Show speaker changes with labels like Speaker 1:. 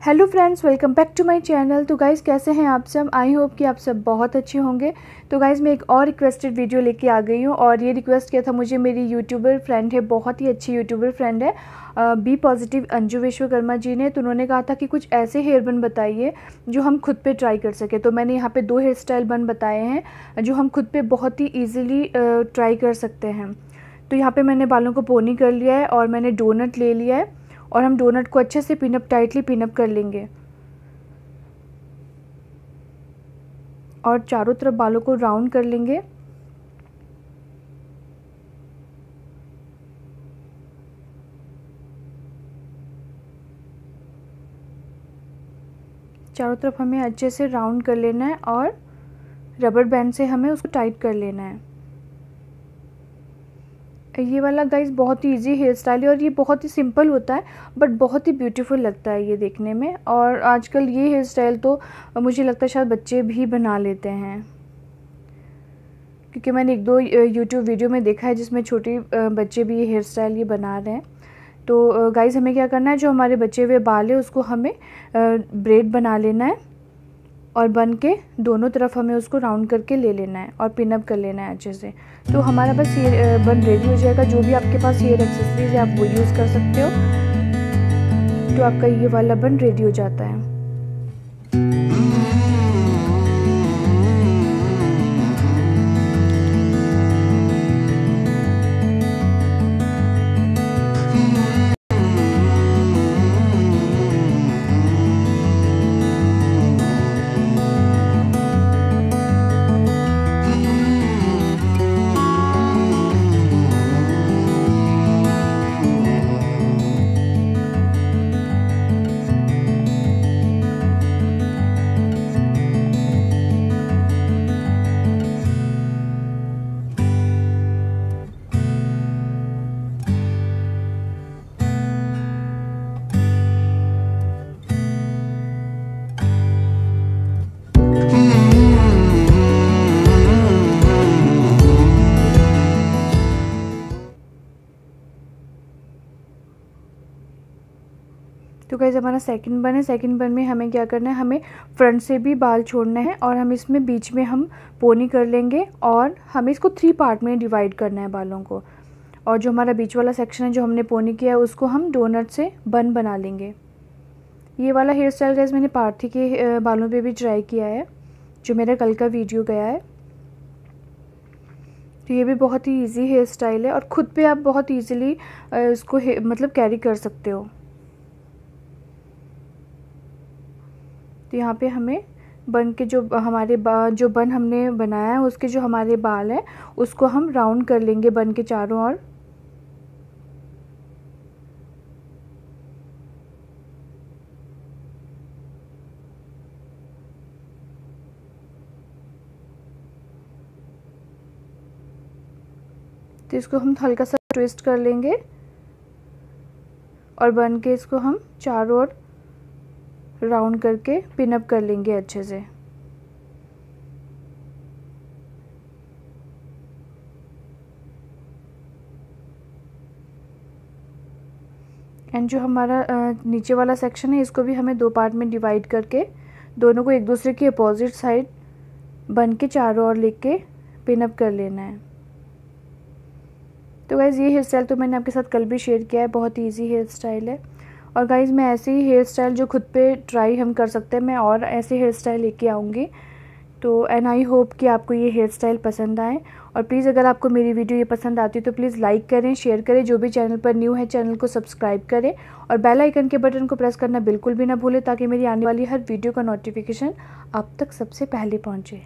Speaker 1: Hello friends welcome back to my channel तो guys कैसे हैं आप सब? आई होप कि आप सब बहुत अच्छे होंगे। तो गाइज़ मैं एक और रिक्वेस्टेड वीडियो लेके आ गई हूँ और ये रिक्वेस्ट किया था मुझे मेरी यूट्यूबर फ्रेंड है, बहुत ही अच्छी यूट्यूबर फ्रेंड है बी पॉजिटिव अंजू विश्वकर्मा जी ने। तो उन्होंने कहा था कि कुछ ऐसे हेयर बन बताइए जो हम खुद पे ट्राई कर सके। तो मैंने यहाँ पे दो हेयर स्टाइल बन बताए हैं, जो हम खुद पे बहुत ही ईजिली ट्राई कर सकते हैं। तो यहाँ पे मैंने बालों को पोनी कर लिया है और मैंने डोनट ले लिया है। और हम डोनट को अच्छे से पिनअप टाइटली पिनअप कर लेंगे। और चारों तरफ़ बालों को राउंड कर लेंगे। चारों तरफ़ हमें अच्छे से राउंड कर लेना है और रबर बैंड से हमें उसको टाइट कर लेना है। ये वाला गाइस बहुत ही इजी हेयर स्टाइल है और ये बहुत ही सिंपल होता है बट बहुत ही ब्यूटीफुल लगता है ये देखने में। और आजकल ये हेयर स्टाइल तो मुझे लगता है शायद बच्चे भी बना लेते हैं। क्योंकि मैंने एक दो यूट्यूब वीडियो में देखा है जिसमें छोटे बच्चे भी ये हेयर स्टाइल ये बना रहे हैं। तो गाइस हमें क्या करना है? जो हमारे बचे हुए बाल है, उसको हमें ब्रेड बना लेना है। और बन के दोनों तरफ़ हमें उसको राउंड करके ले लेना है और पिनअप कर लेना है अच्छे से। तो हमारा बस ये बन रेडी हो जाएगा। जो भी आपके पास हेयर एक्सेसरीज है, आप वो यूज़ कर सकते हो। तो आपका ये वाला बन रेडी हो जाता है। गैस हमारा सेकंड बन है। सेकंड बन में हमें क्या करना है? हमें फ्रंट से भी बाल छोड़ना है और हम इसमें बीच में हम पोनी कर लेंगे और हमें इसको थ्री पार्ट में डिवाइड करना है बालों को। और जो हमारा बीच वाला सेक्शन है जो हमने पोनी किया है, उसको हम डोनट से बन बना लेंगे। ये वाला हेयर स्टाइल गैस मैंने पार्थी के बालों पर भी ट्राई किया है, जो मेरा कल का वीडियो गया है। तो ये भी बहुत ही इजी हेयर स्टाइल है और ख़ुद पे आप बहुत इजीली इसको मतलब कैरी कर सकते हो। तो यहाँ पे हमें बन के जो हमारे जो बन हमने बनाया है, उसके जो हमारे बाल हैं, उसको हम राउंड कर लेंगे बन के चारों ओर। तो इसको हम हल्का सा ट्विस्ट कर लेंगे और बन के इसको हम चारों ओर राउंड करके पिनअप कर लेंगे अच्छे से। एंड जो हमारा नीचे वाला सेक्शन है, इसको भी हमें दो पार्ट में डिवाइड करके दोनों को एक दूसरे की अपोजिट साइड बन के चारों ओर लेके पिनअप कर लेना है। तो गाइज़ ये हेयर स्टाइल तो मैंने आपके साथ कल भी शेयर किया है, बहुत ईजी हेयर स्टाइल है। और गाइज़ मैं ऐसे ही हेयर स्टाइल जो खुद पे ट्राई हम कर सकते हैं, मैं और ऐसे हेयर स्टाइल लेके आऊँगी। तो एंड आई होप कि आपको ये हेयर स्टाइल पसंद आए। और प्लीज़ अगर आपको मेरी वीडियो ये पसंद आती है तो प्लीज़ लाइक करें शेयर करें, जो भी चैनल पर न्यू है चैनल को सब्सक्राइब करें। और बेल आइकन के बटन को प्रेस करना बिल्कुल भी ना भूलें, ताकि मेरी आने वाली हर वीडियो का नोटिफिकेशन आप तक सबसे पहले पहुँचे।